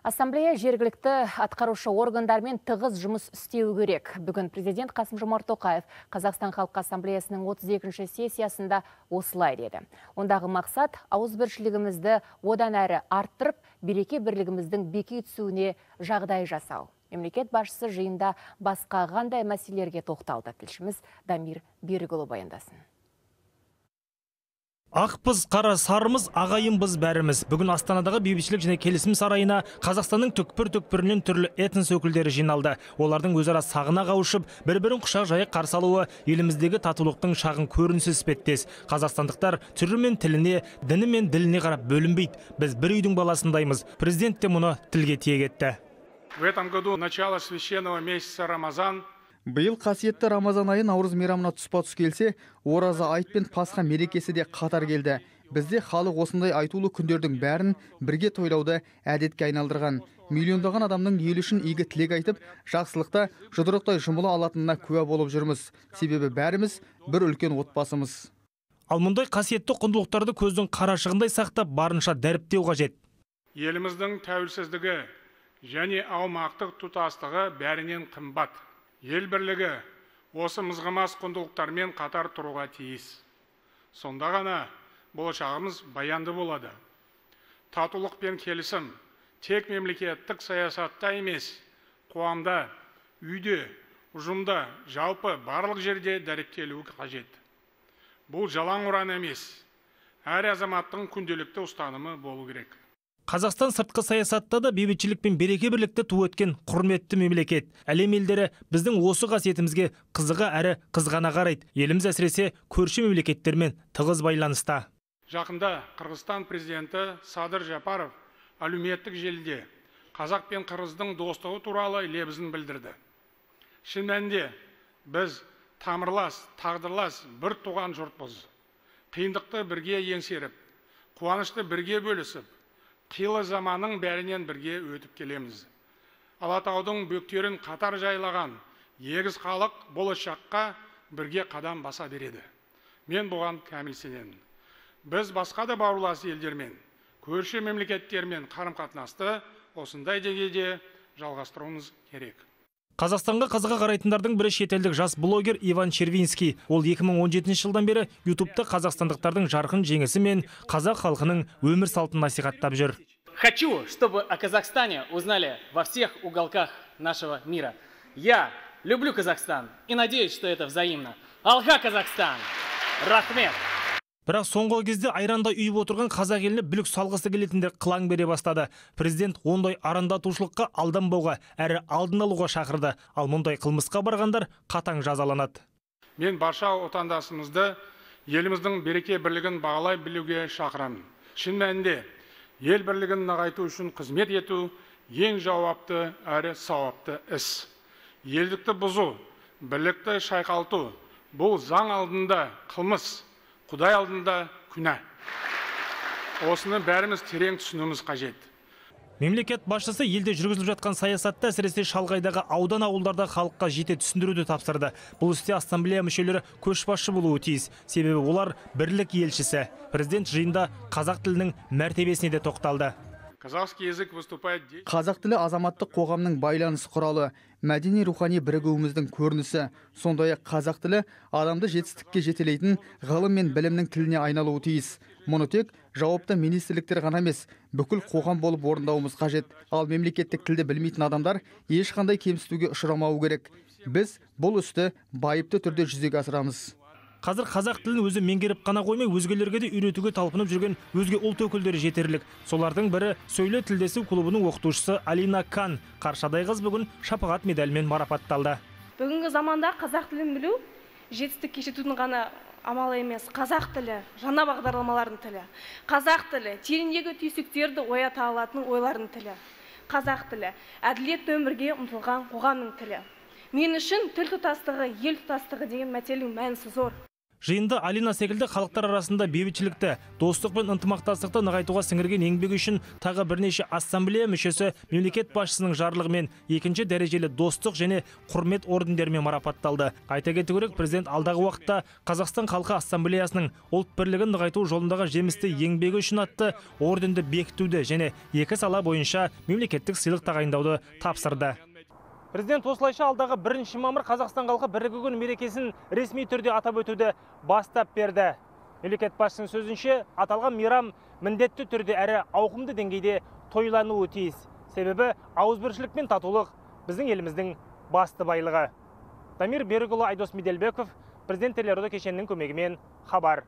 Ассамблея жергілікті атқарушы органдармен тығыз жұмыс істеу керек. Бүгін президент Қасым Жомарт Тоқаев Қазақстан Халқы Ассамблеясының 32-ші сессиясында осылай деді. Ондағы мақсат ауызбіршілігімізді одан әрі арттырып, береке бірлігіміздің беки түсуіне жағдай жасау. Мемлекет басшысы жиында басқа қандай мәселелерге тоқталды. Тілшіміз Дамир Берікұлы баяндасын. Ақпыз, қара сарымыз, ағайынбыз бәріміз. Бүгін Астанадағы бейбітшілік және келісім сарайына Қазақстанның түкпір-түкпірінен түрлі этнос өкілдері жиналды. Олардың өзара сағына қауышып, бір-бірін құшақ жайық қарсы алуы еліміздегі татулықтың шағын көрінісі іспеттес. Қазақстандықтар түрі мен тіліне, діні мен діліне қарап бөлінбейді. Біз бір үйдің баласындаймыз. Президент те мұны тілге тиек етті. В этом году начало священного месяца Рамазан биыл қасиетті рамазан айы наурыз мейрамына тұспа тұс келсе ораза айт пен пасха мерекесі де қатар келді. Бізде халық осындай айтулы күндердің бәрін бірге тойлауды әдетке айналдырған. Миллиондаған адамның ел үшін игі тілек айтып жақсылықта жұдырықтай жұмыла алатынына куә болып жүрміз. Себебі бәріміз бір үлкен отбасымыз. Ал мұндай қасиетті құндылықтарды көздің қарашығындай сақтап барынша дәріптеу қажет. Еліміздің тәуелсіздігі және аумақтық тұтастығы бәрінен қымбат. Ел бірлігі осы мызғымас құндылықтармен қатар тұруға тиіс. Сонда ғана болашағымыз баянды болады. Татулық пен келісім тек мемлекеттік саясатта емес қоғамда үйде ұжымда жалпы барлық жерде дәріптелуі қажет. Бұл жалаң ұран емес әр азаматтың күнделікті ұстанымы болу керек. Қазақстан сыртқы саясатта да бейбітшілік пен береке бірлікті ту өткен құрметті мемлекет. Әлем елдері біздің осы қасиетімізге қызыға әрі қызғана қарайды. Еліміз әсіресе көрші мемлекеттермен тығыз байланыста. Жақында Қырғызстан президенті Садыр Жапаров әлеуметтік желіде қазақ пен қырғыздың достығы туралы лебізін білдірді. Шын мәнінде біз тамырлас, тағдырлас бір туған жұртпыз. Қиындықты бірге еңсеріп, қуанышты бірге бөлісіп, қилы заманның бәрінен бірге өтіп келеміз. Алатаудың бөктерін қатар жайлаған егіз халық болашаққа бірге қадам баса береді. Мен бұған кәміл сенемін біз басқа да бауырлас елдермен көрші мемлекеттермен қарым қатынасты осындай деңгейде жалғастыруымыз керек. Қазақстанға қызыға қарайтындардың бірі шетелдік жас блогер Иван Червинский. Ол 2017 жылдан бері ютубта қазақстандықтардың жарқын жеңісі мен қазақ халқының өмір салтын насихаттап жүр. Хочу, чтобы о Казахстане узнали во всех уголках нашего мира. Я люблю Казахстан и надеюсь, что это взаимно. Алға Казахстан! Рахмет! Бірақ соңғы кезде айранда үйіп отырған қазақ еліне бүлік салғысы келетіндер қылаң бере бастады. Президент ондай арандатушылыққа алданбауға әрі алдын алуға шақырды. Ал мұндай қылмысқа барғандар қатаң жазаланады. Мен барша отандасымызды еліміздің береке бірлігін бағалай білуге шақырамын. Шын мәнінде ел бірлігін нығайту үшін қызмет ету ең жауапты әрі сауапты іс. Елдікті бұзу бірлікті шайқалту бұл заң алдында қылмыс. Құдай алдында күнә. Осыны бәріміз терең түсінуіміз қажет. Мемлекет басшысы елде жүргізіліп жатқан саясатты әсіресе шалғайдағы аудан ауылдарда халыққа жете түсіндіруді тапсырды. Бұл істе ассамблея мүшелері көшбасшы болуы тиіс. Себебі олар бірлік елшісі. Президент жиында қазақ тілінің мәртебесіне де тоқталды. Қазақ тілі азаматтық қоғамның байланыс құралы мәдени рухани бірігуіміздің көрінісі. Сондай ақ қазақ тілі адамды жетістікке жетелейтін ғылым мен білімнің тіліне айналуы тиіс. Мұны тек жауапты министрліктер ғана емес бүкіл қоғам болып орындауымыз қажет. Ал мемлекеттік тілді білмейтін адамдар ешқандай кемсітуге ұшырамауы керек. Біз бұл істі байыпты түрде жүзеге асырамыз. Қазір қазақ тілін өзі меңгеріп қана қоймай өзгелерге де үйретуге талпынып жүрген өзге ұлт өкілдері жетерлік. Солардың бірі сөйле тілдесу клубының оқытушысы алина кан. Қаршадай қыз бүгін шапағат медалімен марапатталды. Бүгінгі заманда қазақ тілін білу жетістікке жетудің ғана амалы емес қазақ тілі жаңа бағдарламалардың тілі қазақ тілі тереңдегі түйсіктерді оята алатын ойлардың тілі қазақ тілі әділетті өмірге ұмтылған қоғамның тілі. Мен үшін тіл тұтастығы ел тұтастығы деген мәтелдің мәнісі зор. Жиында алина секілді халықтар арасында бейбітшілікті достық пен ынтымақтастықты нығайтуға сіңірген еңбегі үшін тағы бірнеше ассамблея мүшесі мемлекет басшысының жарлығымен екінші дәрежелі достық және құрмет ордендерімен марапатталды. Айта кету керек президент алдағы уақытта қазақстан халқы ассамблеясының ұлт бірлігін нығайту жолындағы жемісті еңбегі үшін атты орденді бекітуді және екі сала бойынша мемлекеттік сыйлық тағайындауды тапсырды. Президент осылайша алдағы бірінші мамыр Қазақстан халқы бірігі күн мерекесін ресми түрде атап өтуді бастап берді. Мемлекет басшысының сөзінше аталған мейрам міндетті түрде әрі ауқымды деңгейде тойлануы тиіс. Себебі ауызбіршілік пен татулық біздің еліміздің басты байлығы. Дамир Берікұлы Айдос Меделбеков президент телерадио кешенінің көмегімен хабар.